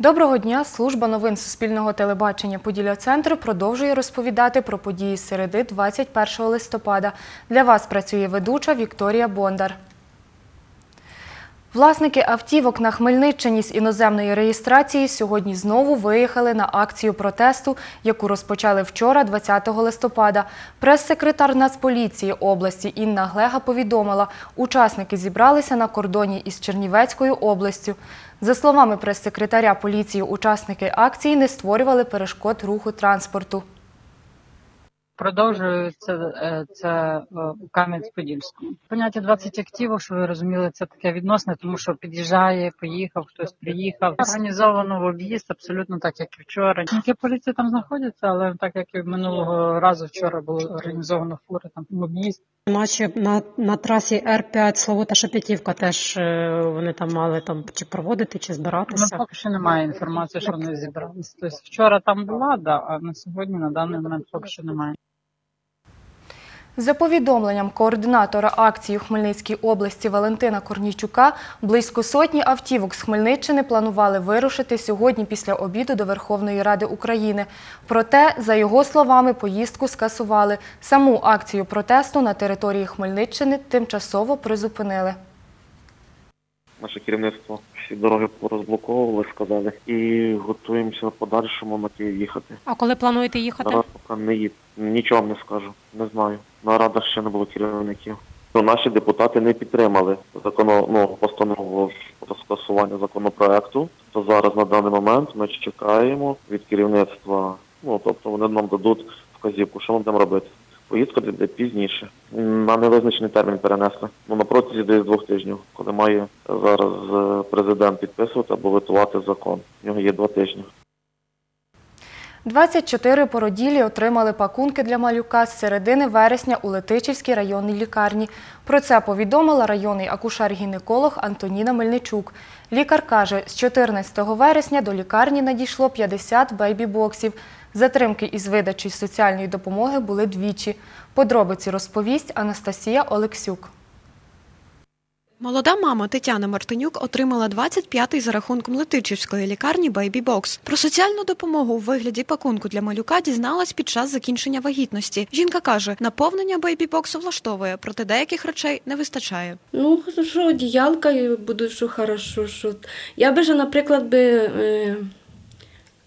Доброго дня! Служба новин Суспільного телебачення Поділля Центр продовжує розповідати про події середи 21 листопада. Для вас працює ведуча Вікторія Бондар. Власники автівок на Хмельниччині з іноземної реєстрації сьогодні знову виїхали на акцію протесту, яку розпочали вчора, 20 листопада. Прес-секретар Нацполіції області Інна Глега повідомила, учасники зібралися на кордоні із Чернівецькою областю. За словами прес-секретаря поліції, учасники акції не створювали перешкод руху транспорту. Продовжую це, е, це е, у Кам'янець-Подільському. Поняття 20 активів, що ви розуміли, це таке відносне, тому що під'їжджає, поїхав, хтось приїхав. Організовано в об'їзд, абсолютно так, як і вчора. Тільки поліції там знаходяться, але так як і минулого разу вчора було організовано фури там в об'їзд. Наче на, на трасі Р5 Славута Шепетівка теж е, вони там мали там чи проводити, чи Ну, збиратися. поки що немає інформації, що вони зібралися. Тобто вчора там була, да, а на сьогодні на даний момент поки що немає. За повідомленням координатора акції у Хмельницькій області Валентина Корнійчука, близько сотні автівок з Хмельниччини планували вирушити сьогодні після обіду до Верховної Ради України. Проте, за його словами, поїздку скасували. Саму акцію протесту на території Хмельниччини тимчасово призупинили. Наше керівництво всі дороги порозблоковували, сказали, і готуємося в подальшому на Київ їхати. А коли плануєте їхати? Зараз поки не їд. Нічого не скажу, не знаю. На радах ще не було керівників. Ну, наші депутати не підтримали закону, ну, постанову про скасування законопроекту. То зараз на даний момент ми чекаємо від керівництва. Ну тобто вони нам дадуть вказівку, що ми будемо робити. Поїздка буде пізніше. На невизначений термін перенесли. Ну на протязі десь двох тижнів, коли має зараз е, президент підписувати або витувати закон. У нього є два тижні. 24 породілі отримали пакунки для малюка з середини вересня у Летичівській районній лікарні. Про це повідомила районний акушер-гінеколог Антоніна Мельничук. Лікар каже, з 14 вересня до лікарні надійшло 50 бейбі-боксів. Затримки із видачі соціальної допомоги були двічі. Подробиці розповість Анастасія Олексюк. Молода мама Тетяна Мартинюк отримала 25-й за рахунком Летичівської лікарні Бейбі Бокс. Про соціальну допомогу у вигляді пакунку для малюка дізналась під час закінчення вагітності. Жінка каже, наповнення Бейбі Боксу влаштовує, проте деяких речей не вистачає. Ну, хорошо, одіялка і буде, що хорошо. Що... Я би ж, наприклад, би, е,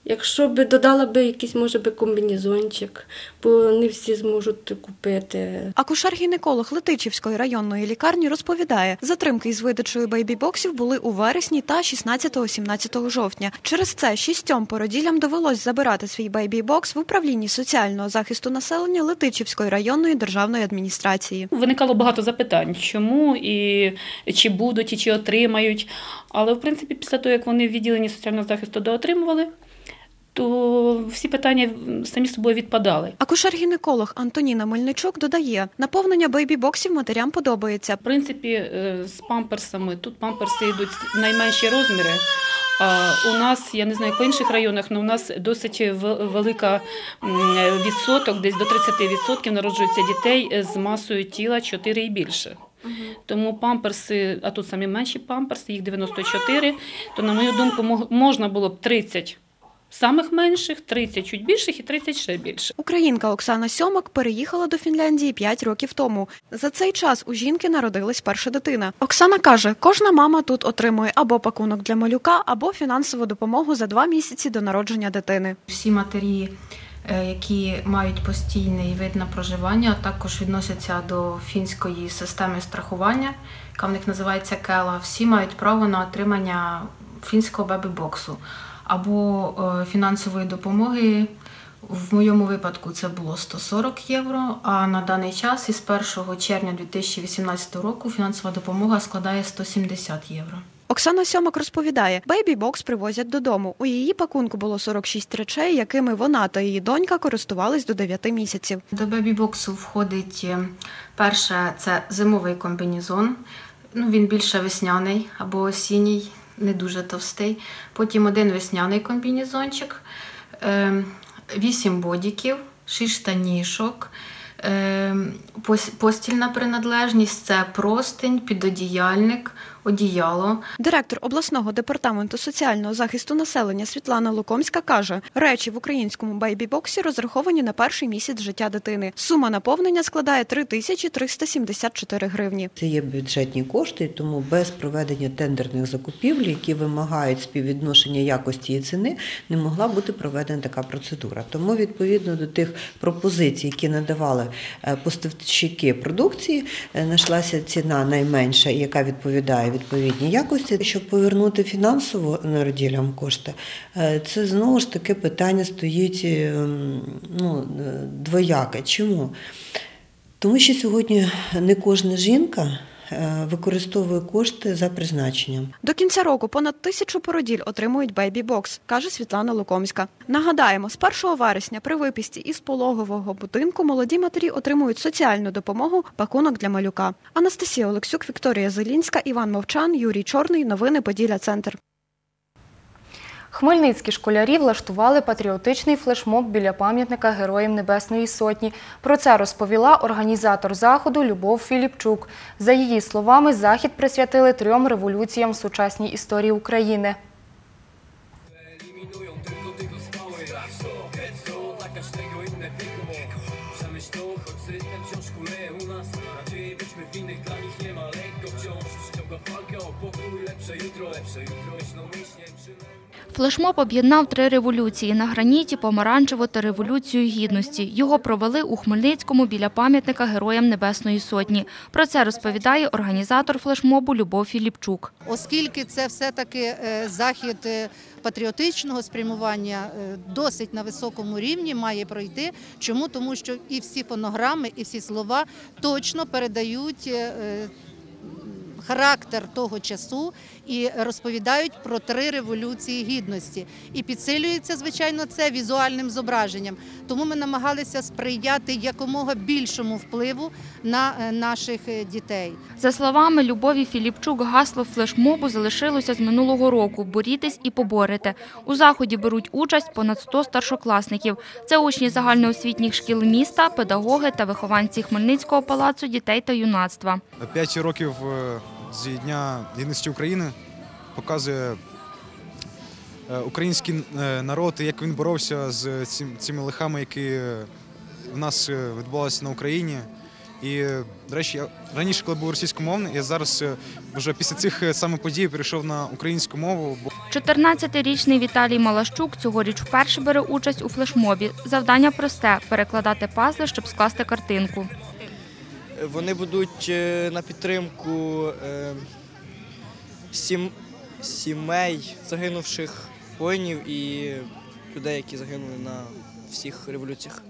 якщо би додала би якийсь, може би, комбінезончик, бо не всі зможуть купити. Акушер-гінеколог Летичівської районної лікарні розповідає, затримки із видачею бейбі-боксів були у вересні та 16-17 жовтня. Через це шістьом породілям довелось забирати свій бейбі-бокс в управлінні соціального захисту населення Летичівської районної державної адміністрації. Виникало багато запитань, чому і чи будуть, і чи отримають. Але в принципі, після того, як вони в відділенні соціального захисту доотримували, то всі питання самі собою відпадали. Акушер-гінеколог Антоніна Мельничук додає, наповнення бейбі-боксів матерям подобається. В принципі, е, з памперсами тут памперси йдуть найменші розміри. А у нас, я не знаю, як в інших районах, але у нас досить велика відсоток, десь до 30% народжується дітей з масою тіла 4 і більше. Тому памперси, а тут самі менші памперси, їх 94, то, на мою думку, можна було б 30 самих менших, 30 чуть більших і 30 ще більше. Українка Оксана Сьомак переїхала до Фінляндії 5 років тому. За цей час у жінки народилась перша дитина. Оксана каже, кожна мама тут отримує або пакунок для малюка, або фінансову допомогу за два місяці до народження дитини. Всі матері, е, які мають постійний вид на проживання, також відносяться до фінської системи страхування, яка в них називається Кела. Всі мають право на отримання фінського бебі-боксу або е, фінансової допомоги. В моєму випадку це було 140 євро. А на даний час із 1 червня 2018 року фінансова допомога складає 170 євро. Оксана Сьомак розповідає, бейбі-бокс привозять додому. У її пакунку було 46 речей, якими вона та її донька користувались до 9 місяців. До бебі-боксу входить е, перше це зимовий комбінезон. Ну, він більше весняний або осінній, не дуже товстий. Потім один весняний комбінезончик, е, вісім бодіків, шість штанішок. е, Постільна принадлежність це простень, підодіяльник, одіяло. Директор обласного департаменту соціального захисту населення Світлана Лукомська каже, речі в українському бейбі-боксі розраховані на перший місяць життя дитини. Сума наповнення складає 3374 гривні. Це є бюджетні кошти, тому без проведення тендерних закупівель, які вимагають співвідношення якості і ціни, не могла бути проведена така процедура. Тому відповідно до тих пропозицій, які надавали е, поставщики продукції, е, знайшлася ціна найменша, яка відповідає відповідній якості. Щоб повернути фінансово народілям кошти, е, це знову ж таки питання стоїть е, ну, е, двояке. Чому? Тому що сьогодні не кожна жінка використовує кошти за призначенням. До кінця року понад тисячу породіль отримують бейбі-бокс, каже Світлана Лукомська. Нагадаємо, з 1 вересня при випісті із пологового будинку молоді матері отримують соціальну допомогу пакунок для малюка. Анастасія Олексюк, Вікторія Зелінська, Іван Мовчан, Юрій Чорний. Новини Поділля Центр. Хмельницькі школярі влаштували патріотичний флешмоб біля пам'ятника Героїв Небесної Сотні. Про це розповіла організатор заходу Любов Філіпчук. За її словами, захід присвятили трьом революціям в сучасній історії України. Флешмоб об'єднав три революції на граніті, помаранчево та революцію гідності. Його провели у Хмельницькому біля пам'ятника Героям Небесної Сотні. Про це розповідає організатор флешмобу Любов Філіпчук. оскільки це все-таки е, захід е, патріотичного спрямування е, досить на високому рівні має пройти. Чому? Тому що і всі фонограми, і всі слова точно передають характер того часу і розповідають про три революції гідності. І підсилюється, звичайно, це візуальним зображенням. Тому ми намагалися сприяти якомога більшому впливу на е, наших е, дітей. За словами Любові Філіпчук, гасло флешмобу залишилося з минулого року «Борітесь і поборете». У заході беруть участь понад 100 старшокласників. Це учні загальноосвітніх шкіл міста, педагоги та вихованці Хмельницького палацу дітей та юнацтва. П'ять років е, з Дня єдності України показує е, український е, народ, як він боровся з цими лихами, які е, в нас відбувалися на Україні. І, до речі, я раніше, коли був російськомовний, я зараз вже після цих саме подій перейшов на українську мову. бо 14-річний Віталій Малащук цьогоріч вперше бере участь у флешмобі. Завдання просте – перекладати пазли, щоб скласти картинку. Вони будуть е, на підтримку е, сім, сімей загинувших воїнів і людей, які загинули на всіх революціях.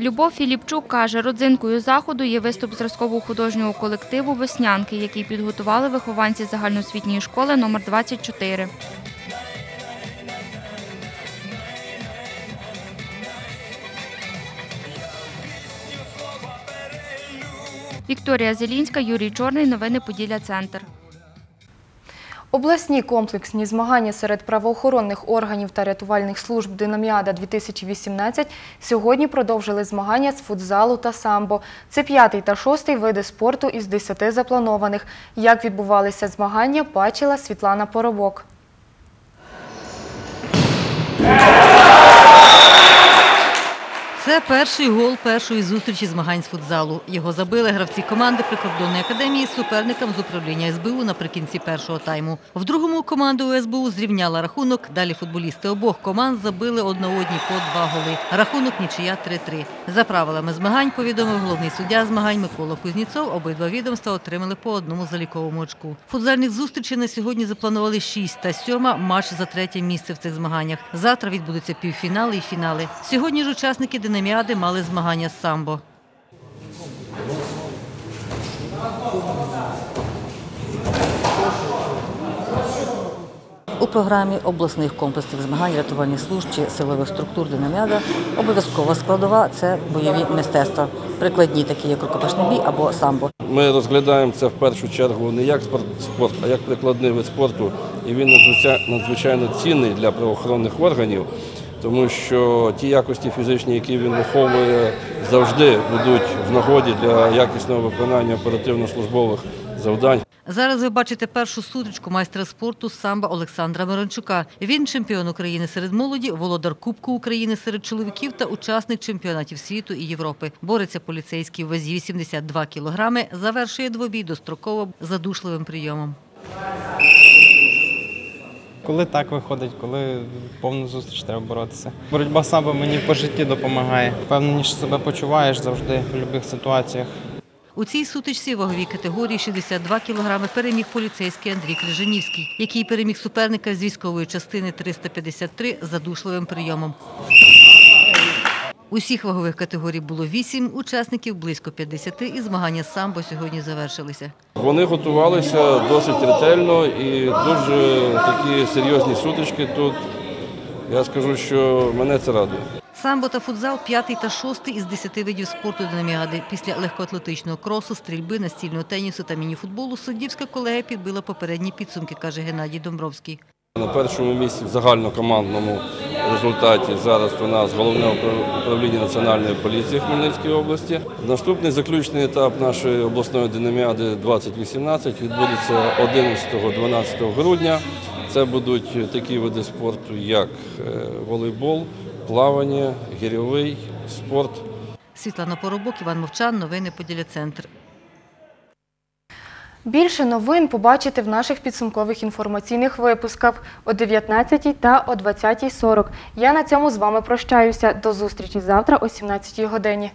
Любов Філіпчук каже, родзинкою заходу є виступ зразкового художнього колективу «Веснянки», який підготували вихованці загальноосвітньої школи номер 24. Вікторія Зелінська, Юрій Чорний. Новини Поділля Центр. Обласні комплексні змагання серед правоохоронних органів та рятувальних служб «Динаміада-2018» сьогодні продовжили змагання з футзалу та самбо. Це п'ятий та шостий види спорту із десяти запланованих. Як відбувалися змагання, бачила Світлана Поробок. Це перший гол першої зустрічі змагань з футзалу. Його забили гравці команди прикордонної академії з суперником з управління СБУ наприкінці першого тайму. В другому команда СБУ зрівняла рахунок. Далі футболісти обох команд забили одна одній по два голи. Рахунок нічия 3-3. За правилами змагань повідомив головний суддя змагань Микола Кузніцов. Обидва відомства отримали по одному заліковому очку. Футзальних зустрічей на сьогодні запланували шість та сьома матч за третє місце в цих змаганнях. Завтра відбудуться півфінали і фінали. Сьогодні ж учасники динаміади мали змагання з самбо. У програмі обласних комплексних змагань рятувальних служб чи силових структур динаміада обов'язкова складова це бойові мистецтва, прикладні, такі як рукопашний бій або самбо. Ми розглядаємо це в першу чергу не як спорт, а як прикладний вид спорту. І він надзвичайно цінний для правоохоронних органів, тому що ті якості фізичні, які він виховує, завжди будуть в нагоді для якісного виконання оперативно-службових завдань. Зараз ви бачите першу сутичку майстра спорту з самбо Олександра Мирончука. Він чемпіон України серед молоді, володар Кубку України серед чоловіків та учасник чемпіонатів світу і Європи. Бореться поліцейський в вазі 82 кілограми, завершує двобій достроково задушливим прийомом. Коли так виходить, коли повну зустріч треба боротися. Боротьба саме мені по житті допомагає. Впевненіше себе почуваєш завжди в будь-яких ситуаціях. У цій сутичці ваговій категорії 62 кілограми переміг поліцейський Андрій Крижанівський, який переміг суперника з військової частини 353 задушливим прийомом. Усіх вагових категорій було вісім, учасників близько 50 і змагання самбо сьогодні завершилися. Вони готувалися досить ретельно і дуже такі серйозні сутички тут. Я скажу, що мене це радує. Самбо та футзал п'ятий та шостий із десяти видів спорту Динаміади. Після легкоатлетичного кросу, стрільби, настільного тенісу та мініфутболу суддівська колегія підбила попередні підсумки, каже Геннадій Домбровський. На першому місці в загальнокомандному результаті зараз у нас головне управління Національної поліції Хмельницької області. Наступний заключний етап нашої обласної динаміади 2018 відбудеться 11-12 грудня. Це будуть такі види спорту, як е, волейбол, плавання, гірьовий спорт. Світлана Поробок, Іван Мовчан, новини Поділя Центр. Більше новин побачите в наших підсумкових інформаційних випусках о 19 та о 20.40. Я на цьому з вами прощаюся. До зустрічі завтра о 17 годині.